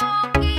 Yogi.